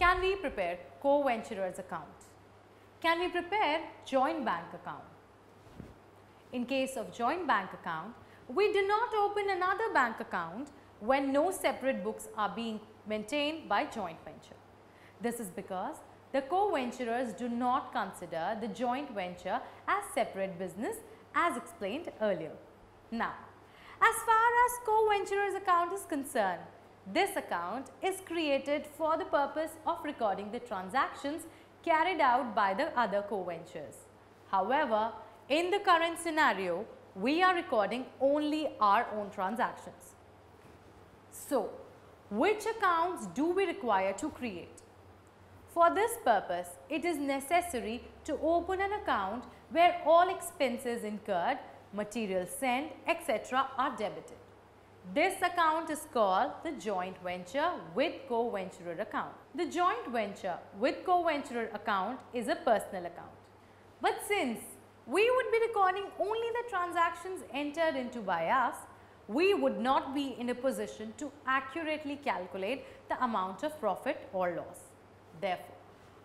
Can we prepare co-venturers account? Can we prepare joint bank account? In case of joint bank account, we do not open another bank account when no separate books are being maintained by joint venture. This is because the co-venturers do not consider the joint venture as separate business as explained earlier. Now, as far as co-venturers account is concerned, this account is created for the purpose of recording the transactions carried out by the other co-ventures. However, in the current scenario, we are recording only our own transactions. So, which accounts do we require to create? For this purpose, it is necessary to open an account where all expenses incurred, material sent, etc. are debited. This account is called the joint venture with co-venturer account. The joint venture with co-venturer account is a personal account. But since we would be recording only the transactions entered into by us, we would not be in a position to accurately calculate the amount of profit or loss. Therefore,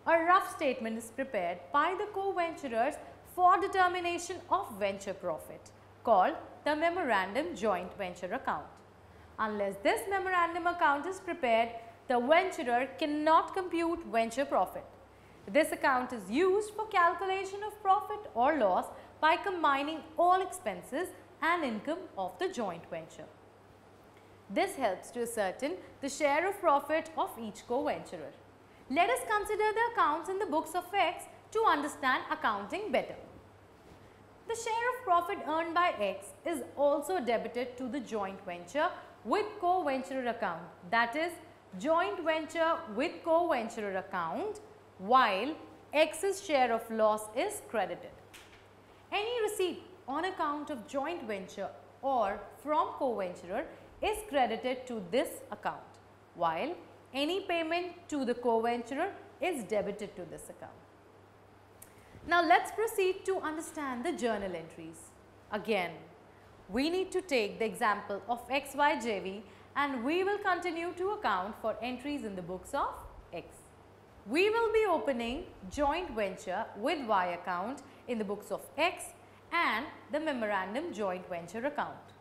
a rough statement is prepared by the co-venturers for determination of venture profit called the memorandum joint venture account. Unless this memorandum account is prepared, the venturer cannot compute venture profit. This account is used for calculation of profit or loss by combining all expenses and income of the joint venture. This helps to ascertain the share of profit of each co-venturer. Let us consider the accounts in the books of X to understand accounting better. The share of profit earned by X is also debited to the joint venture with co-venturer account that is joint venture with co-venturer account while X's share of loss is credited. Any receipt on account of joint venture or from co-venturer is credited to this account while any payment to the co-venturer is debited to this account. Now let's proceed to understand the journal entries. Again, we need to take the example of XYJV and we will continue to account for entries in the books of X. We will be opening joint venture with Y account in the books of X and the memorandum joint venture account.